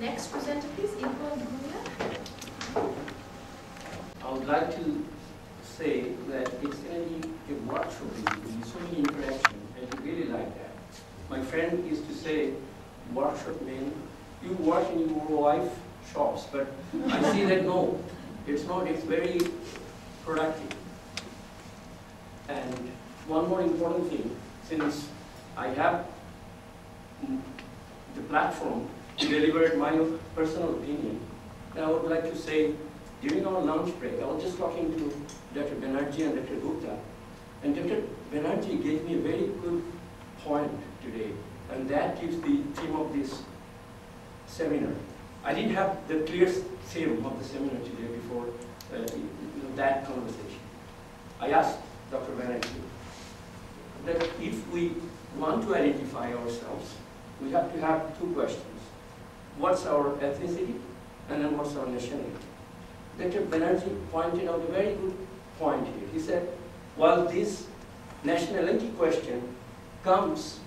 Next presenter, please, Iqbal Bhuiyan. I would like to say that it's going to be a workshop, be so many interactions, and I really like that. My friend used to say, workshop mean you work in your wife shops, but I see that no, it's not, it's very productive. And one more important thing, since I have the platform to deliver my personal opinion, then I would like to say, during our lunch break, I was just talking to Dr. Banerjee and Dr. Gupta, and Dr. Banerjee gave me a very good point today, and that gives the theme of this seminar. I didn't have the clear theme of the seminar today before uh, you know, that conversation. I asked Dr. Banerjee that if we want to identify ourselves, we have to have two questions. What's our ethnicity, and then what's our nationality? Dr. Banerjee pointed out a very good point here. He said, while this nationality question comes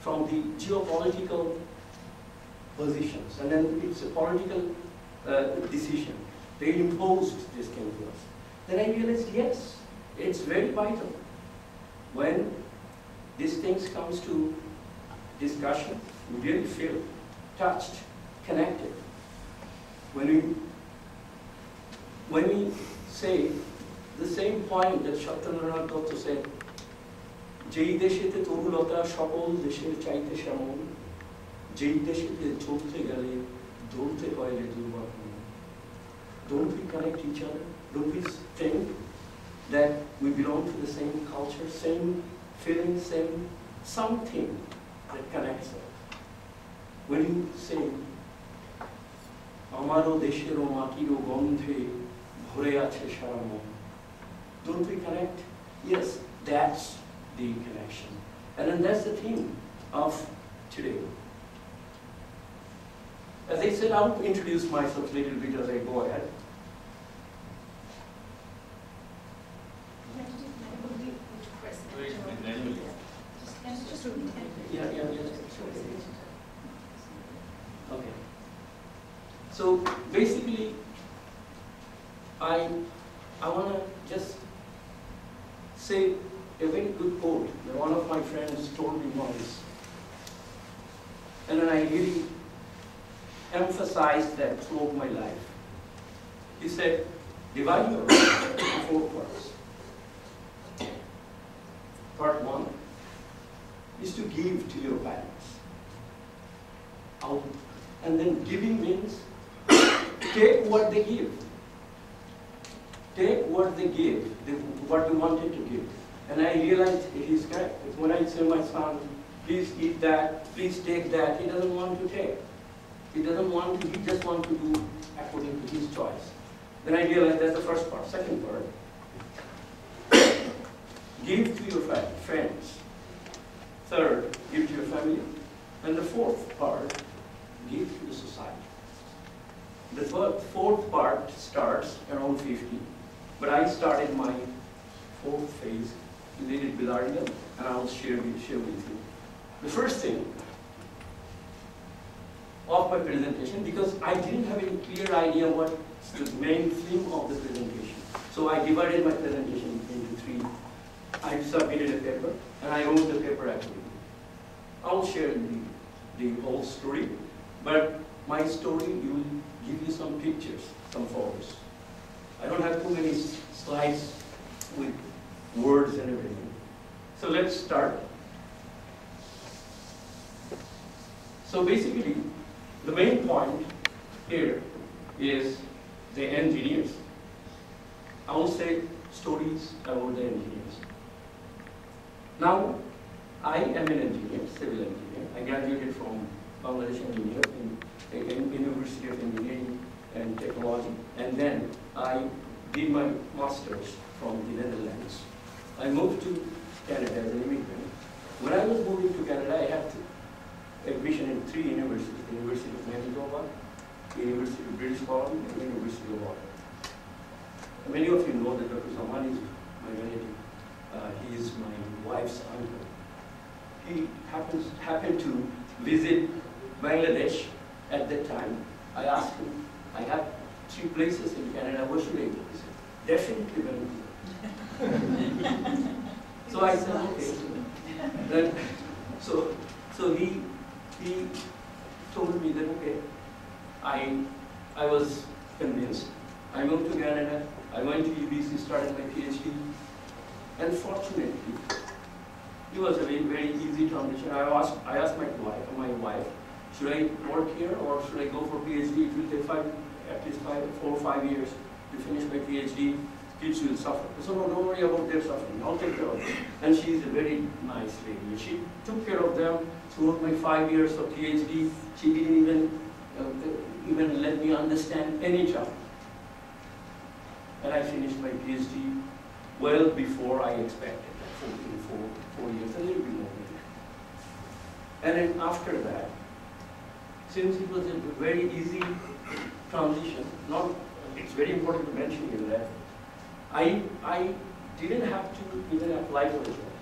from the geopolitical positions, and then it's a political uh, decision. They imposed this came to us. Then I realized, yes, it's very vital. When these things comes to discussion, we really feel touched, connected. When we, when we say the same point that Satyendranath Dutta said, যেই দেশেতে তরুলতা সকল deshe chaite শ্যামল যেই দেশেতে চলতে গেলে দৌড়তে হয় রে দুর্বল Don't we connect each other? Don't we think that we belong to the same culture, same feeling, same something that connects us? When you say, আমারও দেশেরও মাটিরও গন্ধে ভরে আছে সারা মন don't we connect? Yes, that's the connection. And then that's the theme of today. As I said, I'll introduce myself a little bit as I go ahead. So basically, I I want to just say a very good quote that one of my friends told me once. And then I really emphasized that throughout my life. He said, divide your life into four parts. Part one is to give to your parents. And then giving means take what they give take what they give, they, what they wanted to give. And I realized it is correct. When I say my son, please eat that, please take that, he doesn't want to take. He doesn't want to, he just wants to do according to his choice. Then I realized that's the first part. Second part, give to your friends. Third, give to your family. And the fourth part, give to the society. The fourth part starts around 50 but I started my fourth phase related with Article, and I will share with, share with you. The first thing of my presentation, because I didn't have any clear idea what the main theme of the presentation. So I divided my presentation into three. I submitted a paper, and I wrote the paper actually. I'll share the, the whole story, but my story will give you some pictures, some photos. I don't have too many slides with words and everything. So let's start. So basically, the main point here is the engineers. I will say stories about the engineers. Now, I am an engineer, civil engineer. I graduated from Bangladesh Engineer in, in University of Engineering and Technology. And then I did my master's from the Netherlands. I moved to Canada as an immigrant. When I was moving to Canada, I had admission in three universities, the University of Manitoba, the University of British Columbia, and the University of Ottawa. Many of you know that Dr. Zaman is my relative. Uh, he is my wife's uncle. He happens, happened to visit Bangladesh at that time, I asked him, I have three places in Canada, where should I go? He said, definitely Vancouver. so I said, okay. Then, so, so he, he told me that, okay, I, I was convinced. I moved to Canada, I went to UBC, started my PhD, Unfortunately, fortunately, it was a very, very easy transition. I asked, I asked my wife, my wife, should I work here or should I go for PhD? It will take five, at least five, four or five years to finish my PhD. Kids will suffer. So no, don't worry about their suffering. I'll take care of them. And she is a very nice lady. She took care of them throughout my five years of PhD. She didn't even uh, even let me understand any job. And I finished my PhD well before I expected, like four, four, four years, a little bit more. And then after that, since it was a very easy transition, not, it's very important to mention here that I, I didn't have to even apply for a job.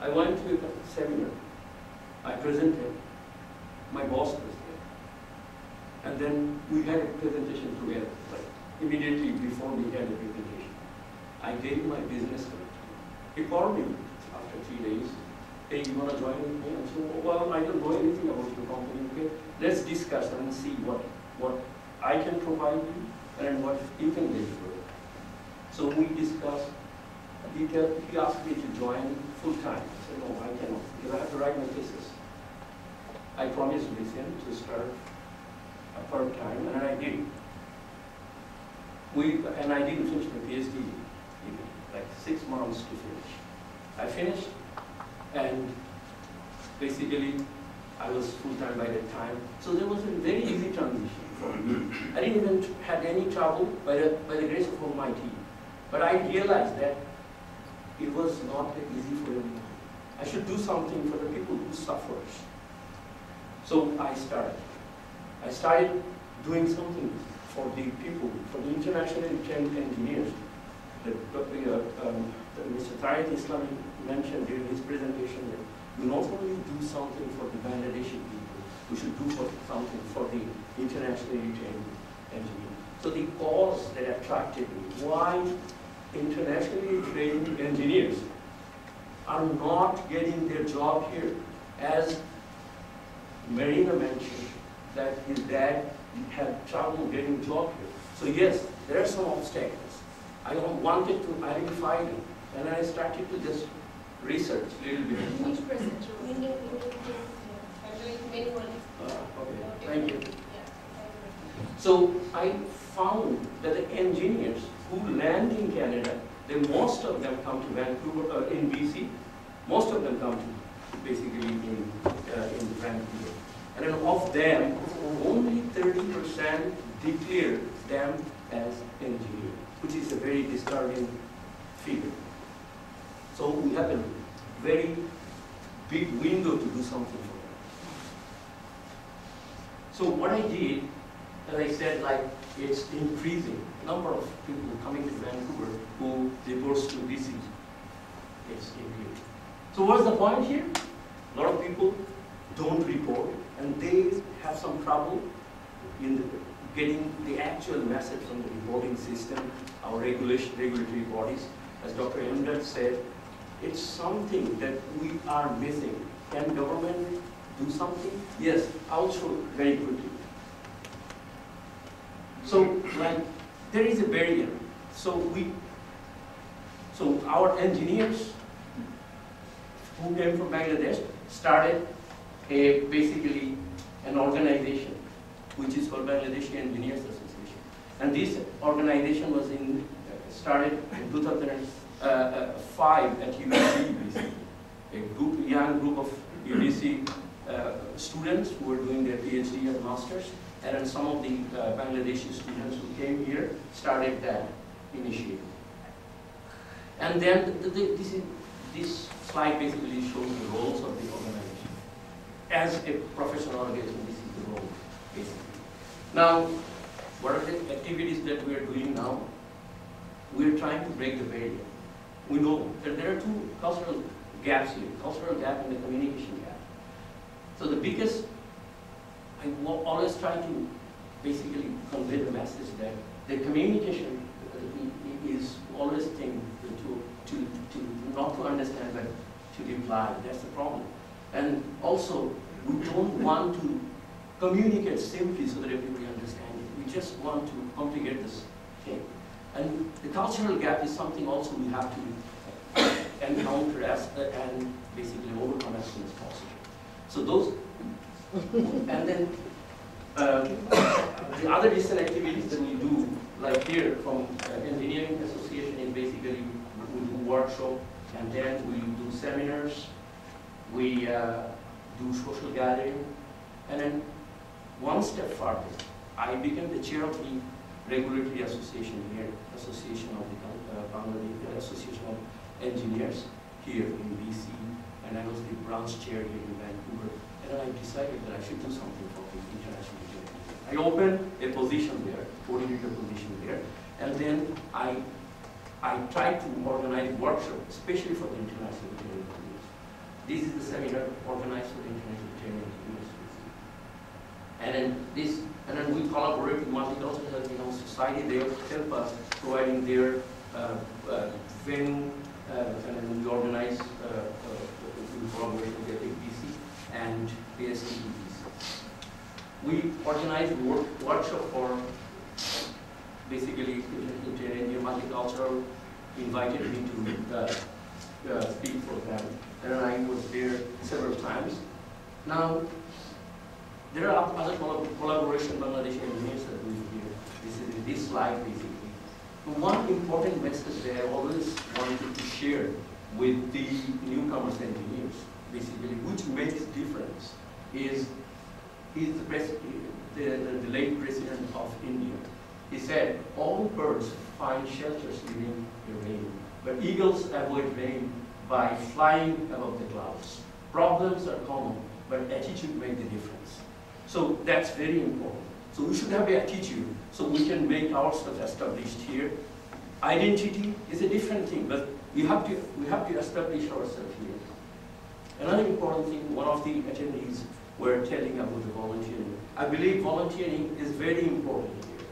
I went to a seminar, I presented, my boss was there. And then we had a presentation together, like immediately before we had a presentation. I gave my business card. He called me after three days. Hey, you want to join with me? And so, well, I don't know anything about your company. Okay, let's discuss and see what what I can provide you and what you can deliver. So we discussed. He, he asked me to join full time. I said, no, I cannot because I have to write my thesis. I promised with him to start a part time, and I did. We and I didn't finish my PhD even like six months to finish. I finished, and basically I was full time by that time. So there was a very easy transition for me. I didn't even had any trouble by the by the grace of Almighty. But I realized that it was not easy for everyone. I should do something for the people who suffer. So I started. I started doing something for the people, for the internationally trained engineers. The, uh, um, the Mr. Tariq Islam mentioned during his presentation that not only do something for the Bangladeshi people, we should do something for the internationally trained engineers. So the cause that attracted me, why internationally trained engineers are not getting their job here, as Marina mentioned that his dad had trouble getting job here. So yes, there are some obstacles. I wanted to identify them, and I started to just research a little bit. Which presenter? Indian, Indian, yeah. I'm doing many one. Okay, thank you. So I found that the engineers who land in Canada, they most of them come to Vancouver, uh, in BC, most of them come to basically in, uh, in Vancouver. And then of them, only 30% declare them as engineer, which is a very disturbing figure. So we have a very big window to do something for them. So what I did, as I said, like it's increasing number of people coming to Vancouver who divorced to BC. It's increasing. So what's the point here? A lot of people don't report and they have some trouble in the, getting the actual message from the reporting system, our regulation, regulatory bodies. As Dr. Emdad said, it's something that we are missing. Can government do something? Yes, I'll very quickly. So, like, there is a barrier. So we, so our engineers who came from Bangladesh started a basically an organization which is called Bangladeshi Engineers Association. And this organization was in, started in 2005 at UBC. A group, young group of UBC uh, students who were doing their PhD and masters and then some of the uh, Bangladeshi students who came here started that initiative. And then the, the, this, is, this slide basically shows the roles of the organization. As a professional organization, this is the role, basically. Now, what are the activities that we are doing now? We are trying to break the barrier. We know that there are two cultural gaps here, cultural gap and the communication gap. So the biggest I always try to basically convey the message that the communication uh, is always thing to, to, to, not to understand, but to reply. That's the problem. And also, we don't want to communicate simply so that everybody understands it. We just want to complicate this thing. And the cultural gap is something also we have to encounter as, and basically overcome as soon as possible. So those, and then uh, the other recent activities that we do, like here from uh, Engineering Association, is basically we do workshop, and then we do seminars, we uh, do social gathering, and then one step further, I became the chair of the Regulatory Association here, Association of the uh, Bangladesh uh, Association of Engineers here in BC, and I was the branch chair here in Vancouver, and I decided that I should do something for the international community. I opened a position there, coordinator position there, and then I I tried to organize workshop, especially for the international community. This is the seminar organized for the international community. And then this, and then we collaborate with multicultural you know, society. They help us providing their uh, uh, venue, uh, and then we organize uh, uh, in collaboration with ABC and ASCBC. We organize work, workshop for basically interracial multicultural, invited me to uh, uh, speak for them. And I was there several times. Now, there are other collab- collaboration Bangladeshi engineers that we here. This is this slide basically. One important message that I always wanted to share with the newcomers and engineers, basically, which makes difference, is is the, the, the, the late president of India. He said, all birds find shelters during the rain, but eagles avoid rain by flying above the clouds. Problems are common, but attitude makes the difference. So that's very important. So we should have a attitude so we can make ourselves established here. Identity is a different thing, but we have to we have to establish ourselves here. Another important thing, one of the attendees were telling about the volunteering. I believe volunteering is very important here.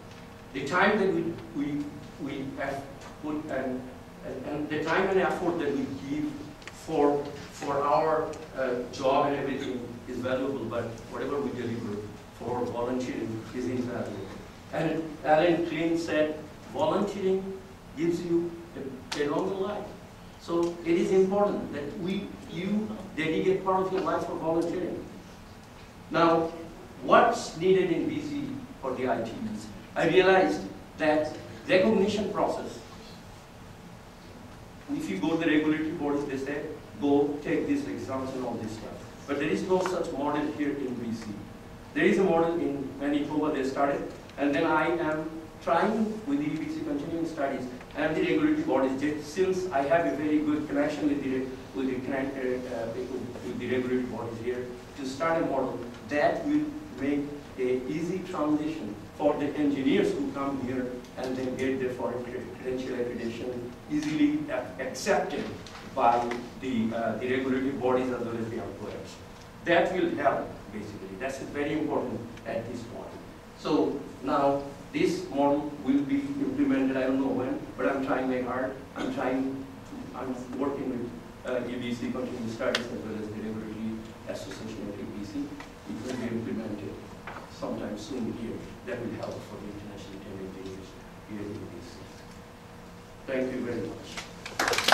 The time that we we we have put and, and, and the time and effort that we give for for our uh, job and everything is valuable, but whatever we deliver for volunteering is invaluable. And Alan Klein said, volunteering gives you a, a longer life. So it is important that we, you dedicate part of your life for volunteering. Now, what's needed in BC for the ITs? I realized that recognition process, if you go to the regulatory bodies, they say, go take these exams and all this stuff. But there is no such model here in BC. There is a model in Manitoba they started, and then I am trying with the UBC continuing studies and the regulatory bodies, since I have a very good connection with the, with the, uh, uh, with the regulatory bodies here, to start a model that will make a easy transition for the engineers who come here and then get their foreign credential accreditation easily accepted by the, uh, the regulatory bodies as well as the employers. That will help, basically. That's very important at this point. So now, this model will be implemented, I don't know when, but I'm trying my hard. I'm trying, I'm working with uh, UBC Continuing Studies as well as the Regulatory Association of UBC. It will be implemented sometime soon here. That will help for the international engineers here in. Thank you very much.